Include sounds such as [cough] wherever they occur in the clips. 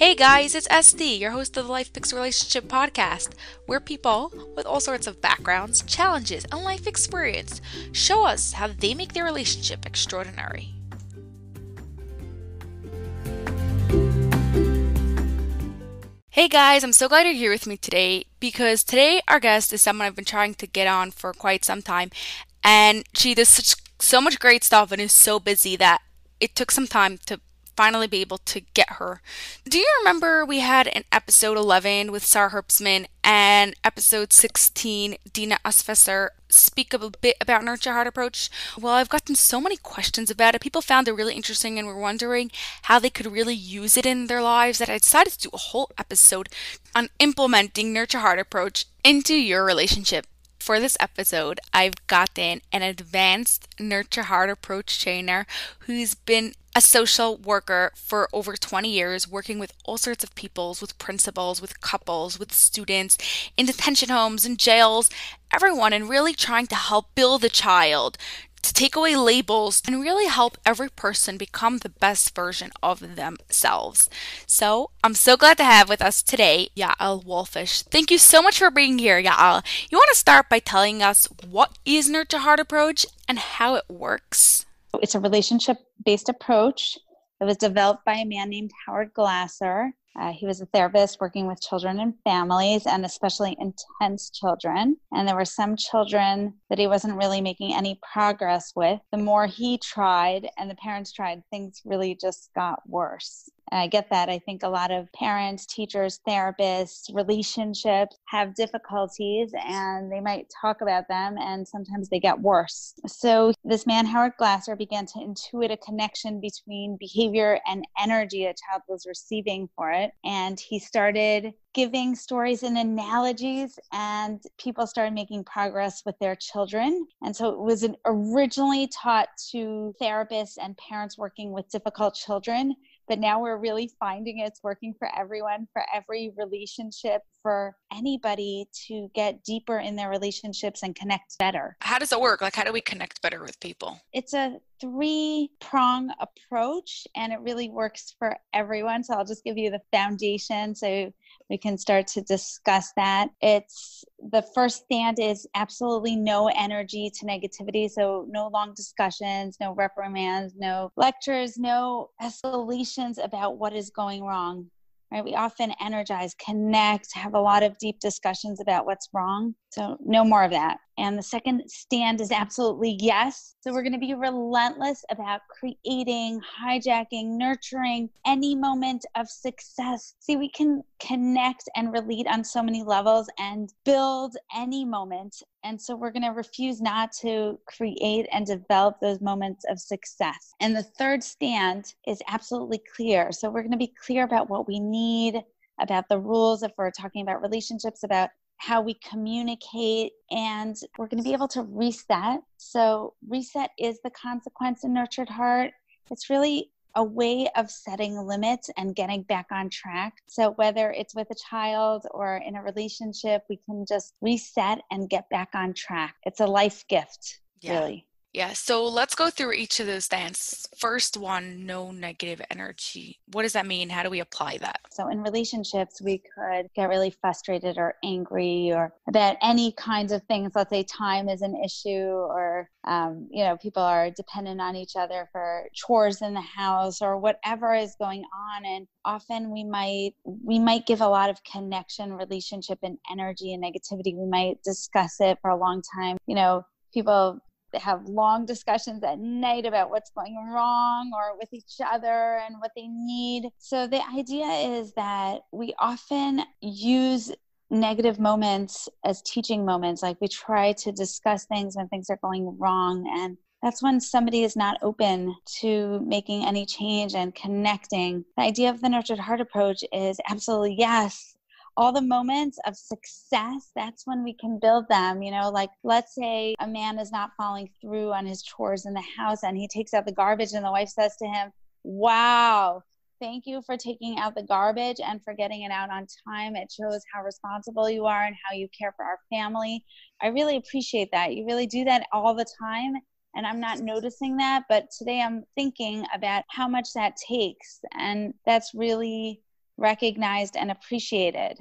Hey guys, it's ST, your host of the LifePix Relationship podcast, where people with all sorts of backgrounds, challenges, and life experience show us how they make their relationship extraordinary. Hey guys, I'm so glad you're here with me today because today our guest is someone I've been trying to get on for quite some time, and she does such so much great stuff and is so busy that it took some time to finally be able to get her. Do you remember we had an episode 11 with Sarah Herbstman and episode 16, Dina Asfesser speak a bit about Nurture Heart Approach? Well, I've gotten so many questions about it. People found it really interesting and were wondering how they could really use it in their lives that I decided to do a whole episode on implementing Nurture Heart Approach into your relationship. For this episode, I've gotten an advanced Nurture Heart Approach trainer who's been a social worker for over 20 years, working with all sorts of peoples, with principals, with couples, with students, in detention homes, in jails, everyone, and really trying to help build the child, to take away labels, and really help every person become the best version of themselves. So I'm so glad to have with us today Yael Walfish. Thank you so much for being here, Yael. You want to start by telling us what is Nurture Heart Approach and how it works? It's a relationship based approach that was developed by a man named Howard Glasser. Uh, he was a therapist working with children and families, and especially intense children. And there were some children that he wasn't really making any progress with. The more he tried and the parents tried, things really just got worse. I get that. I think a lot of parents, teachers, therapists, relationships have difficulties and they might talk about them and sometimes they get worse. So, this man, Howard Glasser, began to intuit a connection between behavior and energy a child was receiving for it. And he started giving stories and analogies and people started making progress with their children and so it was originally taught to therapists and parents working with difficult children but now we're really finding it's working for everyone, for every relationship, for anybody to get deeper in their relationships and connect better. How does it work? Like, how do we connect better with people? It's a three prong approach and it really works for everyone. So I'll just give you the foundation so we can start to discuss that. It's the first stand is absolutely no energy to negativity. So no long discussions, no reprimands, no lectures, no escalations about what is going wrong right? We often energize, connect, have a lot of deep discussions about what's wrong. So, no more of that. And the second stand is absolutely yes. So, we're going to be relentless about creating, hijacking, nurturing any moment of success. See, we can connect and relate on so many levels and build any moment. And so, we're going to refuse not to create and develop those moments of success. And the third stand is absolutely clear. So, we're going to be clear about what we need about the rules if we're talking about relationships, about how we communicate, and we're going to be able to reset. So, reset is the consequence in Nurtured Heart. It's really a way of setting limits and getting back on track. So, whether it's with a child or in a relationship, we can just reset and get back on track. It's a life gift, yeah. really. Yeah, so let's go through each of those stands. First one, no negative energy. What does that mean? How do we apply that? So, in relationships, we could get really frustrated or angry or about any kinds of things. Let's say time is an issue, or, um, you know, people are dependent on each other for chores in the house or whatever is going on. And often we might we might give a lot of connection relationship and energy and negativity we might discuss it for a long time you know people have long discussions at night about what's going wrong or with each other and what they need. So the idea is that we often use negative moments as teaching moments. Like we try to discuss things when things are going wrong. And that's when somebody is not open to making any change and connecting. The idea of the nurtured heart approach is absolutely yes, all the moments of success, that's when we can build them. You know, like let's say a man is not following through on his chores in the house and he takes out the garbage, and the wife says to him, Wow, thank you for taking out the garbage and for getting it out on time. It shows how responsible you are and how you care for our family. I really appreciate that. You really do that all the time. And I'm not noticing that, but today I'm thinking about how much that takes. And that's really recognized, and appreciated.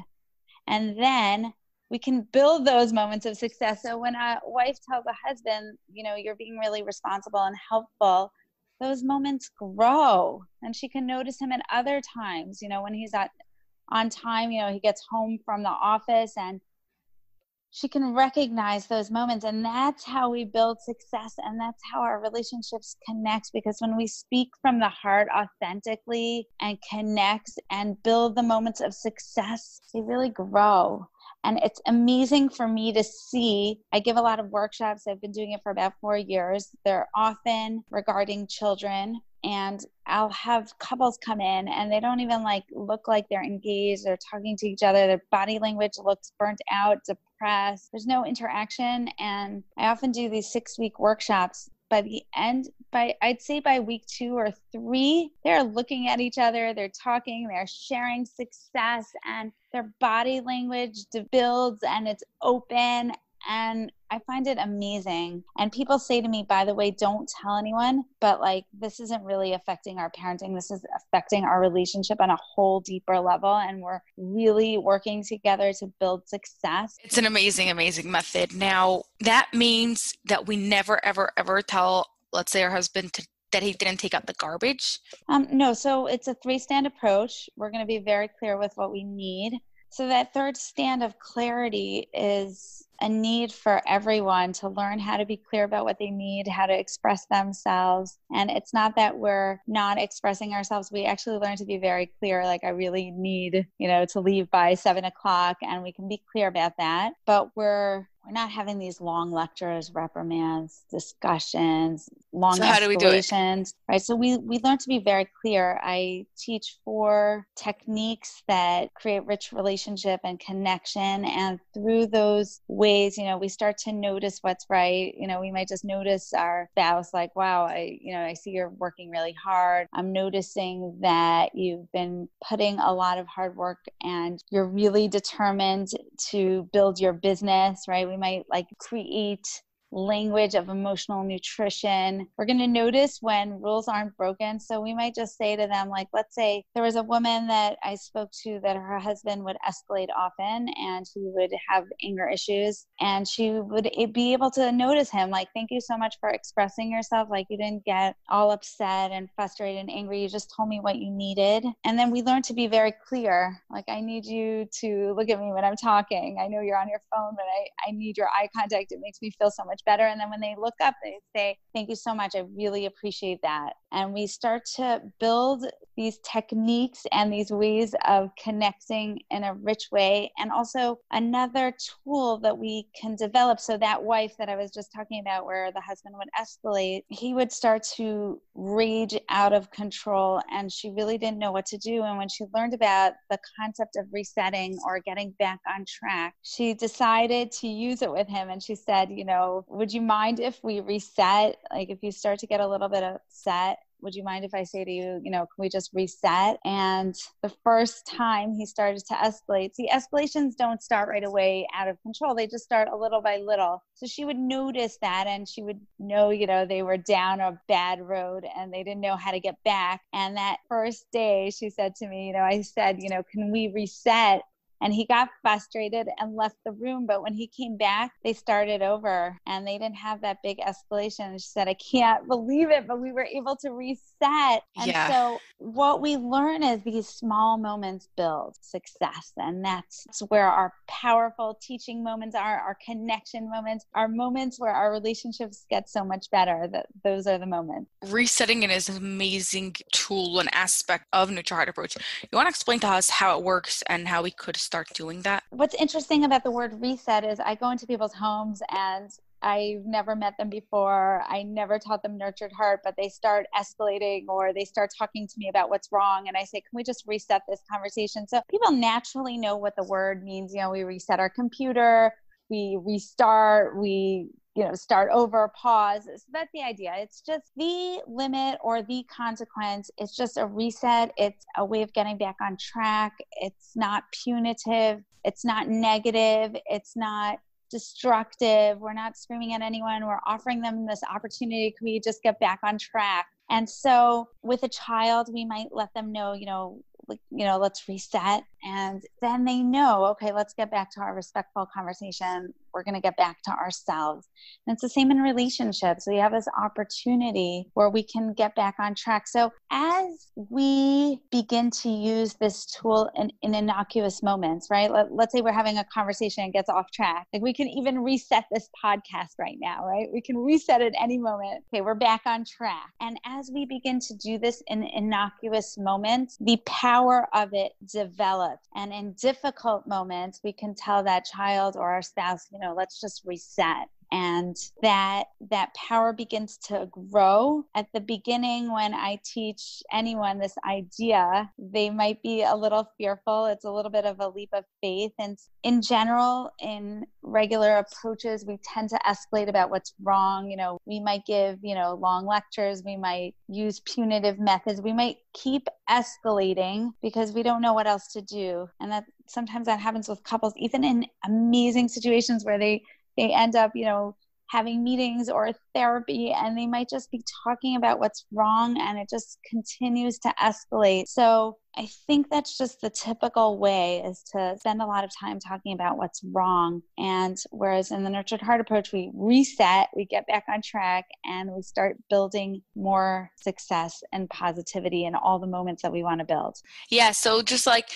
And then we can build those moments of success. So when a wife tells a husband, you know, you're being really responsible and helpful, those moments grow and she can notice him at other times, you know, when he's at on time, you know, he gets home from the office and she can recognize those moments and that's how we build success and that's how our relationships connect because when we speak from the heart authentically and connect and build the moments of success they really grow. And it's amazing for me to see. I give a lot of workshops. I've been doing it for about four years. They're often regarding children and I'll have couples come in and they don't even like look like they're engaged. They're talking to each other. Their body language looks burnt out, depressed. There's no interaction. And I often do these six week workshops. By the end, by I'd say by week two or three, they're looking at each other, they're talking, they're sharing success, and their body language builds and it's open and I find it amazing. And people say to me, by the way, don't tell anyone, but like this isn't really affecting our parenting. This is affecting our relationship on a whole deeper level. And we're really working together to build success. It's an amazing, amazing method. Now, that means that we never, ever, ever tell, let's say, our husband to that he didn't take out the garbage? Um, no, so it's a three stand approach. We're going to be very clear with what we need. So, that third stand of clarity is a need for everyone to learn how to be clear about what they need, how to express themselves. And it's not that we're not expressing ourselves. We actually learn to be very clear, like, I really need, you know, to leave by seven o'clock, and we can be clear about that. But we're we're not having these long lectures, reprimands, discussions, long so how do we do it? right? So we we learn to be very clear. I teach four techniques that create rich relationship and connection, and through those ways, you know, we start to notice what's right. You know, we might just notice our spouse, like, wow, I you know, I see you're working really hard. I'm noticing that you've been putting a lot of hard work, and you're really determined to build your business, right? We might like create language of emotional nutrition. We're going to notice when rules aren't broken. So we might just say to them, like, let's say there was a woman that I spoke to that her husband would escalate often and he would have anger issues. And she would be able to notice him, like, thank you so much for expressing yourself. Like, you didn't get all upset and frustrated and angry. You just told me what you needed. And then we learned to be very clear. Like, I need you to look at me when I'm talking. I know you're on your phone, but I, I need your eye contact. It makes me feel so much much better. And then when they look up, they say, Thank you so much. I really appreciate that. And we start to build these techniques and these ways of connecting in a rich way. And also, another tool that we can develop. So, that wife that I was just talking about, where the husband would escalate, he would start to rage out of control. And she really didn't know what to do. And when she learned about the concept of resetting or getting back on track, she decided to use it with him. And she said, You know, would you mind if we reset? Like if you start to get a little bit upset, would you mind if I say to you, you know, can we just reset? And the first time he started to escalate, see, escalations don't start right away out of control. They just start a little by little. So she would notice that and she would know, you know, they were down a bad road and they didn't know how to get back. And that first day, she said to me, you know, I said, you know, can we reset? And he got frustrated and left the room. But when he came back they started over and they didn't have that big escalation. And she said i can't believe it but we were able to reset. And yeah. so what we learn is these small moments build success. And that's where our powerful teaching moments are our connection moments our moments where our relationships get so much better. That those are the moments. Resetting it is an amazing tool and aspect of nurtured heart approach. You want to explain to us how it works and how we could start doing that? What's interesting about the word reset is I go into people's homes and I've never met them before. I never taught them nurtured heart, but they start escalating or they start talking to me about what's wrong. And I say, Can we just reset this conversation? So people naturally know what the word means. You know, we reset our computer, we restart, we you know start over pause. So that's the idea. It's just the limit or the consequence. It's just a reset. It's a way of getting back on track. It's not punitive. It's not negative. It's not destructive. We're not screaming at anyone. We're offering them this opportunity. Can we just get back on track? And so with a child we might let them know you know like you know, let's reset. And then they know, okay, let's get back to our respectful conversation. We're going to get back to ourselves. And it's the same in relationships. We have this opportunity where we can get back on track. So as we begin to use this tool in, in innocuous moments, right? Let, let's say we're having a conversation and gets off track. Like we can even reset this podcast right now, right? We can reset at any moment. Okay, we're back on track. And as we begin to do this in innocuous moments, the power of it develops. And in difficult moments, we can tell that child or our spouse, you know, let's just reset and that that power begins to grow. At the beginning when i teach anyone this idea they might be a little fearful. It's a little bit of a leap of faith. And in general in regular approaches we tend to escalate about what's wrong. You know we might give you know long lectures. We might use punitive methods. We might keep escalating because we don't know what else to do. And that sometimes that happens with couples even in amazing situations where they they end up, you know, having meetings or therapy and they might just be talking about what's wrong and it just continues to escalate. So I think that's just the typical way is to spend a lot of time talking about what's wrong. And whereas in the nurtured heart approach, we reset, we get back on track, and we start building more success and positivity in all the moments that we want to build. Yeah. So just like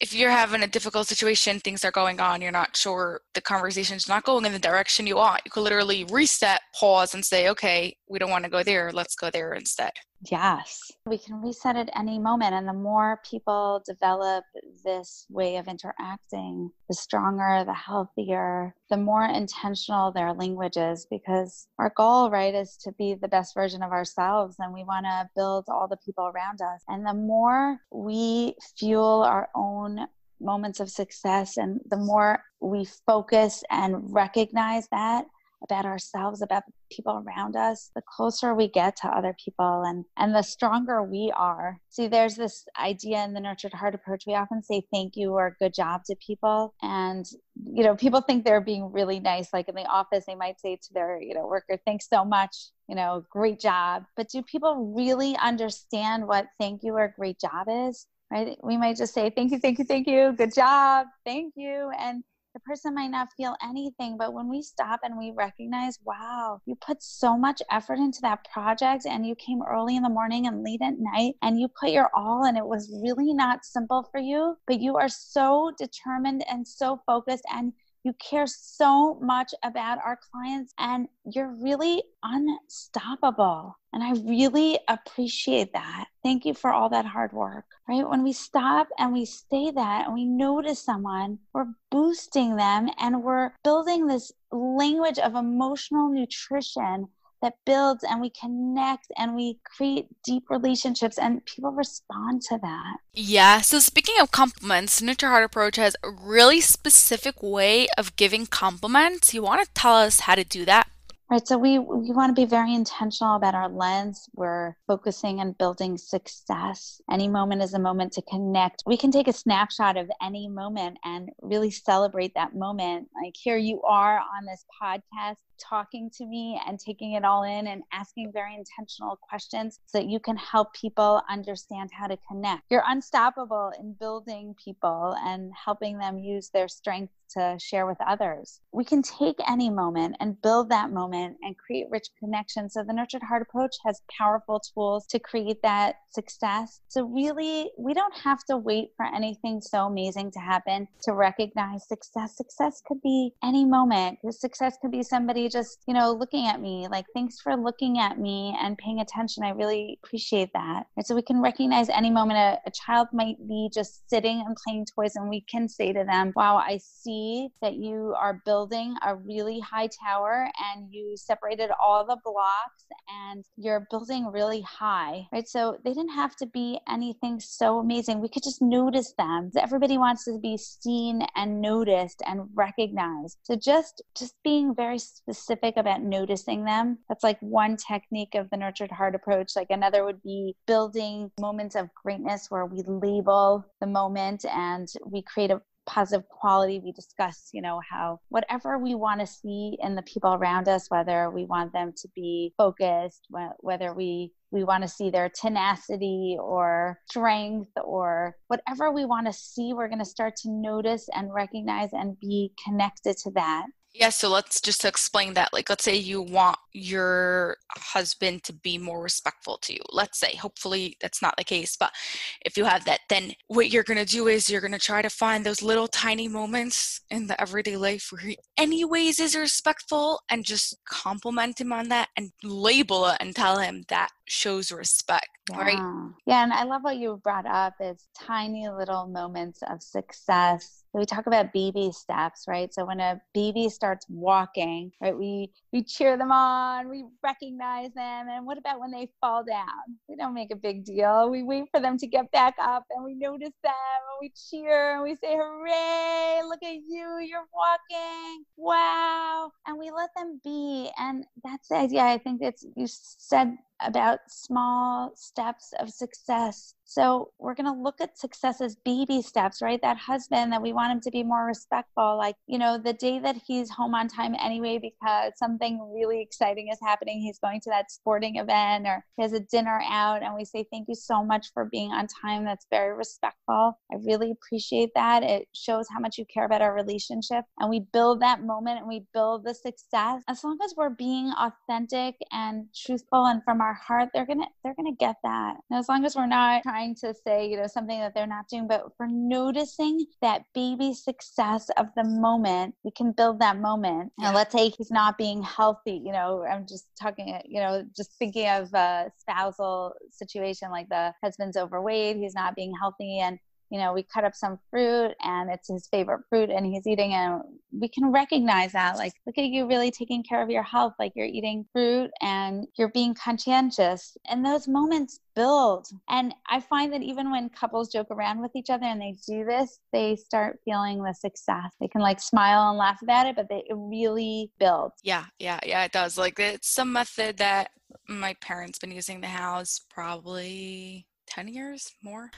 if you're having a difficult situation, things are going on, you're not sure the conversation's not going in the direction you want, you could literally reset, pause, and say, okay, we don't want to go there, let's go there instead. Yes, we can reset at any moment. And the more people develop this way of interacting, the stronger, the healthier, the more intentional their language is. Because our goal, right, is to be the best version of ourselves and we want to build all the people around us. And the more we fuel our own moments of success and the more we focus and recognize that about ourselves, about the people around us, the closer we get to other people and, and the stronger we are. See, there's this idea in the nurtured heart approach. We often say thank you or good job to people. And, you know, people think they're being really nice. Like in the office, they might say to their, you know, worker, thanks so much, you know, great job. But do people really understand what thank you or great job is? Right? We might just say, thank you, thank you, thank you, good job, thank you. And the person might not feel anything but when we stop and we recognize wow you put so much effort into that project and you came early in the morning and late at night and you put your all and it was really not simple for you but you are so determined and so focused and you care so much about our clients and you're really unstoppable. And I really appreciate that. Thank you for all that hard work, right? When we stop and we say that and we notice someone, we're boosting them and we're building this language of emotional nutrition that builds and we connect and we create deep relationships and people respond to that. Yeah. So speaking of compliments, Nurture Heart Approach has a really specific way of giving compliments. You want to tell us how to do that? Right. So we, we want to be very intentional about our lens. We're focusing on building success. Any moment is a moment to connect. We can take a snapshot of any moment and really celebrate that moment. Like here you are on this podcast talking to me and taking it all in and asking very intentional questions so that you can help people understand how to connect. You're unstoppable in building people and helping them use their strengths to share with others. We can take any moment and build that moment and create rich connections. So, the Nurtured Heart approach has powerful tools to create that success. So, really, we don't have to wait for anything so amazing to happen to recognize success. Success could be any moment. Success could be somebody just, you know, looking at me, like, thanks for looking at me and paying attention. I really appreciate that. And so we can recognize any moment a, a child might be just sitting and playing toys, and we can say to them, Wow, I see that you are building a really high tower and you separated all the blocks and you're building really high, right? So they didn't have to be anything so amazing. We could just notice them. Everybody wants to be seen and noticed and recognized. So just just being very specific specific about noticing them. That's like one technique of the nurtured heart approach. Like another would be building moments of greatness where we label the moment and we create a positive quality. We discuss, you know, how whatever we want to see in the people around us, whether we want them to be focused, whether we we want to see their tenacity or strength or whatever we want to see, we're going to start to notice and recognize and be connected to that. Yeah, so let's just explain that. Like, let's say you want your husband to be more respectful to you. Let's say, hopefully, that's not the case, but if you have that, then what you're going to do is you're going to try to find those little tiny moments in the everyday life where he, anyways, is respectful and just compliment him on that and label it and tell him that shows respect yeah. right yeah and i love what you brought up is tiny little moments of success we talk about baby steps right? So when a baby starts walking right we we cheer them on we recognize them and what about when they fall down? We don't make a big deal. We wait for them to get back up and we notice them and we cheer and we say hooray look at you you're walking. Wow. And we let them be. And that's the idea. I think it's you said about small steps of success so we're going to look at success as baby steps, right? That husband that we want him to be more respectful. Like, you know, the day that he's home on time anyway because something really exciting is happening, he's going to that sporting event or he has a dinner out, and we say, Thank you so much for being on time. That's very respectful. I really appreciate that. It shows how much you care about our relationship. And we build that moment and we build the success. As long as we're being authentic and truthful and from our heart, they're gonna they're gonna get that. And as long as we're not trying to say, you know, something that they're not doing, but for noticing that baby success of the moment, we can build that moment. Yeah. Now, let's say he's not being healthy, you know, I'm just talking, you know, just thinking of a spousal situation like the husband's overweight, he's not being healthy, and you know, we cut up some fruit and it's his favorite fruit and he's eating and we can recognize that. Like, look at you really taking care of your health. Like you're eating fruit and you're being conscientious. And those moments build. And I find that even when couples joke around with each other and they do this, they start feeling the success. They can like smile and laugh about it, but they, it really builds. Yeah, yeah, yeah, it does. Like it's some method that my parents been using the house probably 10 years more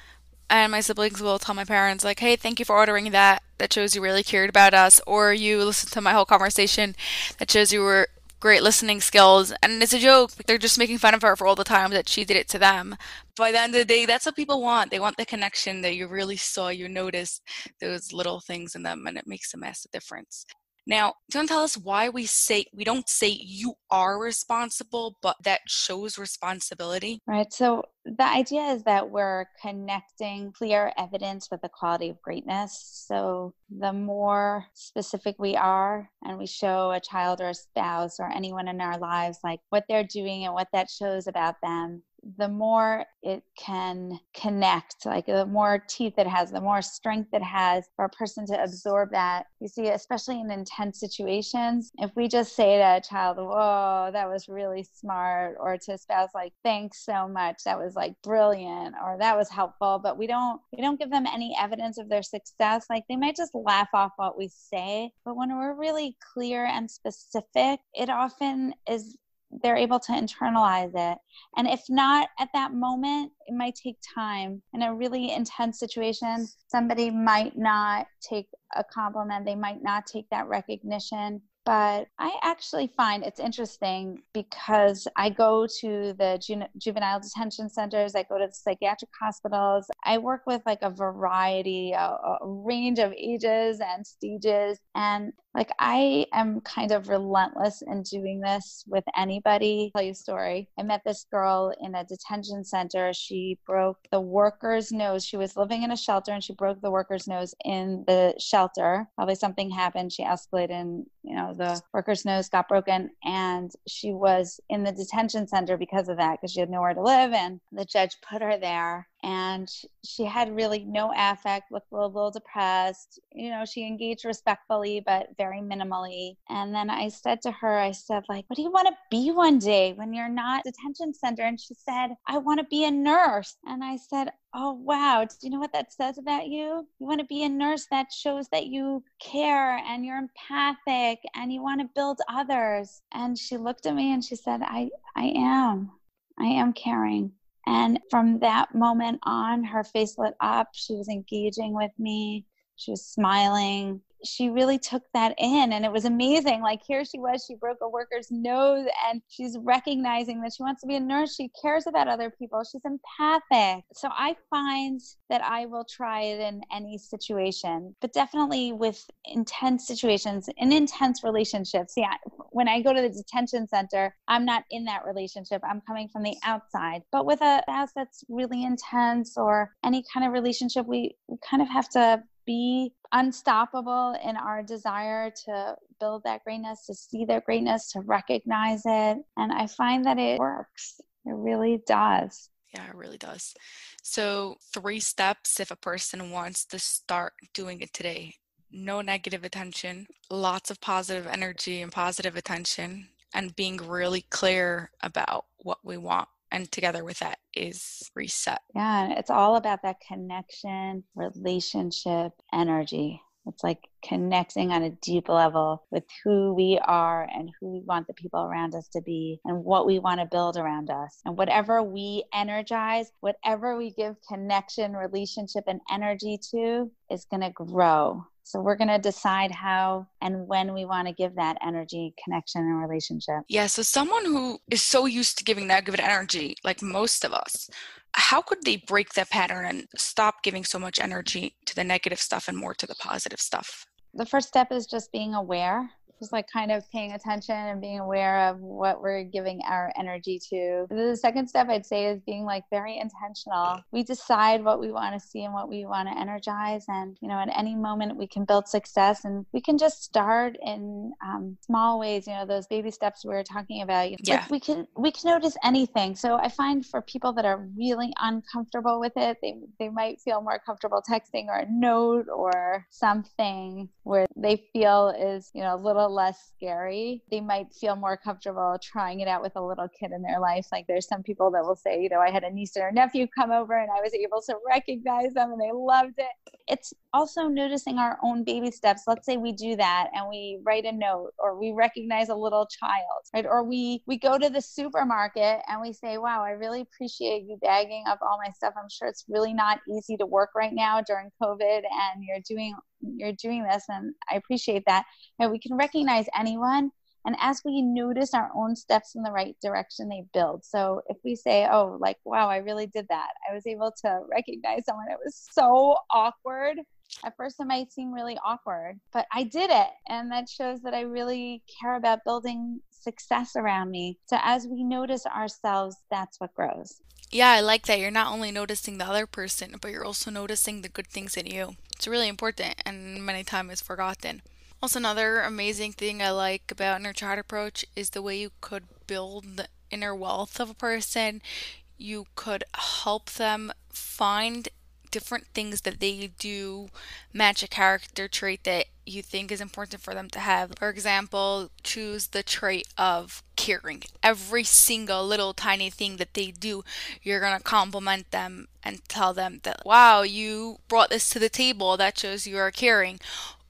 and my siblings will tell my parents like hey thank you for ordering that. That shows you really cared about us or you listen to my whole conversation. That shows you were great listening skills. And it's a joke. They're just making fun of her for all the times that she did it to them. By the end of the day that's what people want. They want the connection that you really saw you noticed those little things in them and it makes a massive difference now, don't tell us why we say we don't say you are responsible, but that shows responsibility? Right. So the idea is that we're connecting clear evidence with the quality of greatness. So the more specific we are and we show a child or a spouse or anyone in our lives like what they're doing and what that shows about them, the more it can connect, like the more teeth it has, the more strength it has for a person to absorb that. You see, especially in intense situations, if we just say to a child, Whoa, that was really smart, or to a spouse, like, thanks so much, that was like brilliant, or that was helpful, but we don't we don't give them any evidence of their success, like they might just laugh off what we say. But when we're really clear and specific, it often is they're able to internalize it. And if not at that moment, it might take time. In a really intense situation, somebody might not take a compliment, they might not take that recognition. But I actually find it's interesting because I go to the ju- juvenile detention centers, I go to the psychiatric hospitals. I work with like a variety, a, a range of ages and stages. And like I am kind of relentless in doing this with anybody. I'll tell you a story. I met this girl in a detention center. She broke the worker's nose. She was living in a shelter and she broke the worker's nose in the shelter. Probably something happened. She escalated and you know the worker's nose got broken and she was in the detention center because of that because she had nowhere to live and the judge put her there and she had really no affect looked a little depressed. You know she engaged respectfully but very minimally. And then i said to her i said like what do you want to be one day when you're not detention center? And she said i want to be a nurse. And i said oh wow. Do you know what that says about you? You want to be a nurse that shows that you care and you're empathic and you want to build others. And she looked at me and she said i i am. I am caring and from that moment on, her face lit up. She was engaging with me. She was smiling she really took that in and it was amazing. Like here she was she broke a worker's nose and she's recognizing that she wants to be a nurse. She cares about other people. She's empathic. So i find that i will try it in any situation but definitely with intense situations in intense relationships. Yeah when i go to the detention center i'm not in that relationship. I'm coming from the outside. But with a spouse that's really intense or any kind of relationship we, we kind of have to be unstoppable in our desire to build that greatness, to see their greatness, to recognize it. And I find that it works. It really does. Yeah, it really does. So, three steps if a person wants to start doing it today no negative attention, lots of positive energy and positive attention, and being really clear about what we want and together with that is reset. Yeah, it's all about that connection, relationship, energy. It's like connecting on a deep level with who we are and who we want the people around us to be and what we want to build around us. And whatever we energize, whatever we give connection, relationship, and energy to is going to grow. So we're going to decide how and when we want to give that energy, connection, and relationship. Yeah. So someone who is so used to giving negative energy, like most of us, how could they break that pattern and stop giving so much energy to the negative stuff and more to the positive stuff? The first step is just being aware just like kind of paying attention and being aware of what we're giving our energy to. The second step I'd say is being like very intentional. We decide what we want to see and what we want to energize. And, you know, at any moment we can build success and we can just start in um, small ways, you know, those baby steps we were talking about. Yeah. Like we can, we can notice anything. So I find for people that are really uncomfortable with it, they, they might feel more comfortable texting or a note or something where they feel is, you know, a little less scary. They might feel more comfortable trying it out with a little kid in their life. Like there's some people that will say, you know, I had a niece or nephew come over and I was able to recognize them and they loved it. It's also noticing our own baby steps. Let's say we do that and we write a note or we recognize a little child, right? Or we we go to the supermarket and we say, "Wow, I really appreciate you bagging up all my stuff. I'm sure it's really not easy to work right now during COVID and you're doing you're doing this and I appreciate that. And we can recognize anyone and as we notice our own steps in the right direction, they build. So if we say, oh, like, wow, I really did that, I was able to recognize someone, it was so awkward. At first, it might seem really awkward, but I did it. And that shows that I really care about building success around me. So as we notice ourselves, that's what grows. Yeah, I like that. You're not only noticing the other person, but you're also noticing the good things in you. It's really important and many times it's forgotten. Also, another amazing thing I like about inner child approach is the way you could build the inner wealth of a person. You could help them find different things that they do match a character trait that you think is important for them to have. For example, choose the trait of caring. Every single little tiny thing that they do, you're going to compliment them and tell them that, wow, you brought this to the table. That shows you are caring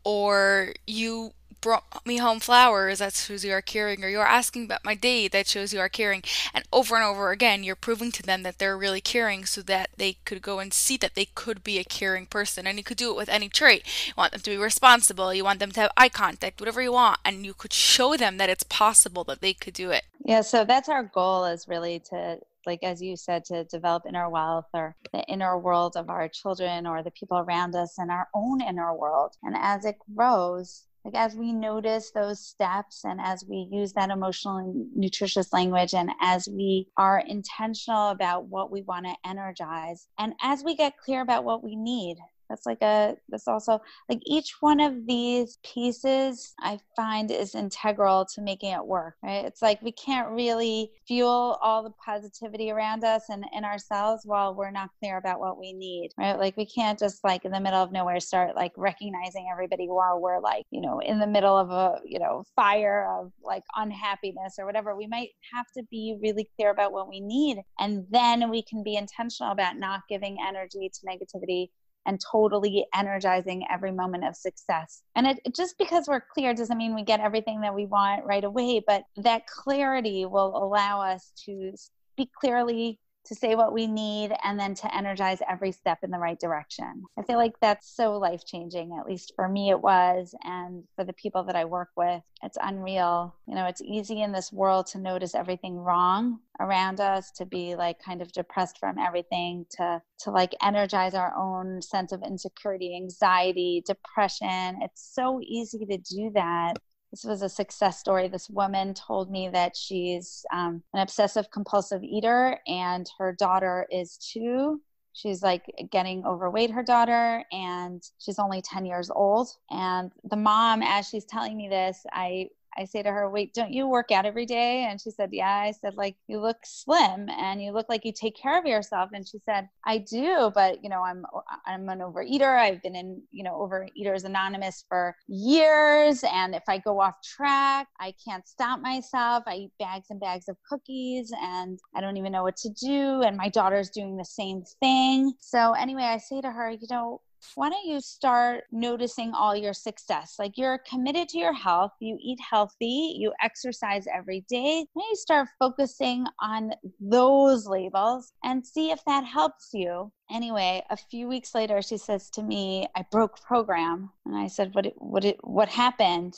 or you brought me home flowers that shows you are caring or you're asking about my day that shows you are caring. And over and over again you're proving to them that they're really caring so that they could go and see that they could be a caring person. And you could do it with any trait. You want them to be responsible you want them to have eye contact whatever you want and you could show them that it's possible that they could do it. Yeah so that's our goal is really to like as you said to develop inner wealth or the inner world of our children or the people around us and our own inner world. And as it grows like as we notice those steps and as we use that emotional and nutritious language and as we are intentional about what we want to energize and as we get clear about what we need that's like a that's also like each one of these pieces i find is integral to making it work right? It's like we can't really fuel all the positivity around us and in ourselves while we're not clear about what we need right? Like we can't just like in the middle of nowhere start like recognizing everybody while we're like you know in the middle of a you know fire of like unhappiness or whatever. We might have to be really clear about what we need and then we can be intentional about not giving energy to negativity and totally energizing every moment of success. And it, just because we're clear doesn't mean we get everything that we want right away, but that clarity will allow us to speak clearly to say what we need, and then to energize every step in the right direction. I feel like that's so life changing, at least for me, it was. And for the people that I work with, it's unreal. You know, it's easy in this world to notice everything wrong around us to be like kind of depressed from everything to to like energize our own sense of insecurity anxiety depression it's so easy to do that this was a success story. This woman told me that she's um, an obsessive compulsive eater and her daughter is two. She's like getting overweight her daughter and she's only 10 years old. And the mom as she's telling me this i I say to her, wait, don't you work out every day? And she said, yeah. I said, like, you look slim and you look like you take care of yourself. And she said, I do, but you know, I'm, I'm an overeater. I've been in, you know, Overeaters Anonymous for years. And if I go off track, I can't stop myself. I eat bags and bags of cookies and I don't even know what to do. And my daughter's doing the same thing. So anyway, I say to her, you know, why don't you start noticing all your success? Like you're committed to your health, you eat healthy, you exercise every day. Why you start focusing on those labels and see if that helps you? Anyway, a few weeks later, she says to me, I broke program. And I said, What, what, what happened?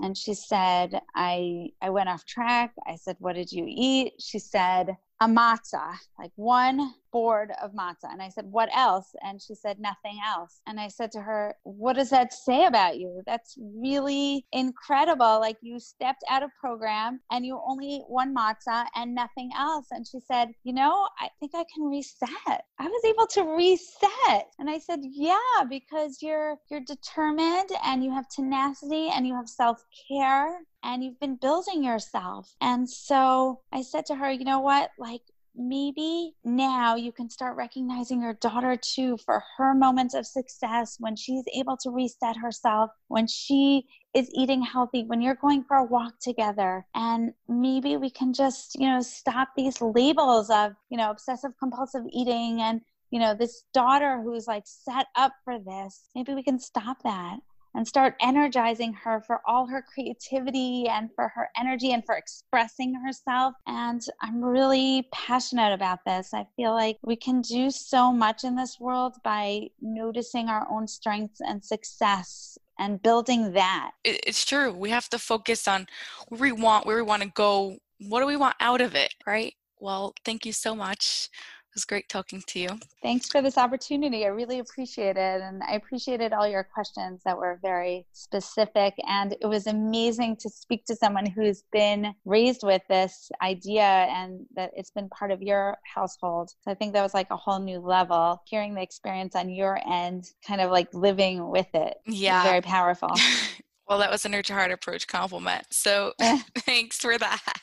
and she said i i went off track i said what did you eat she said a matzah, like one board of matzah. And I said, What else? And she said, Nothing else. And I said to her, What does that say about you? That's really incredible. Like you stepped out of program and you only ate one matzah and nothing else. And she said, You know, I think I can reset. I was able to reset. And I said, Yeah, because you're you're determined and you have tenacity and you have self-care and you've been building yourself. And so I said to her, you know what? Like, maybe now you can start recognizing your daughter too for her moments of success when she's able to reset herself, when she is eating healthy, when you're going for a walk together. And maybe we can just, you know, stop these labels of, you know, obsessive compulsive eating and, you know, this daughter who's like set up for this. Maybe we can stop that and start energizing her for all her creativity and for her energy and for expressing herself. And I'm really passionate about this. I feel like we can do so much in this world by noticing our own strengths and success and building that. It's true. We have to focus on where we want, where we want to go. What do we want out of it, right? Well, thank you so much was great talking to you. Thanks for this opportunity. I really appreciate it. And I appreciated all your questions that were very specific. And it was amazing to speak to someone who's been raised with this idea and that it's been part of your household. So I think that was like a whole new level. Hearing the experience on your end, kind of like living with it. Yeah. Very powerful. [laughs] well, that was a nurture heart approach compliment. So [laughs] [laughs] thanks for that.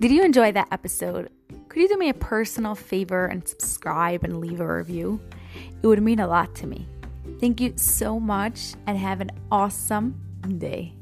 Did you enjoy that episode? Could you do me a personal favor and subscribe and leave a review? It would mean a lot to me. Thank you so much and have an awesome day.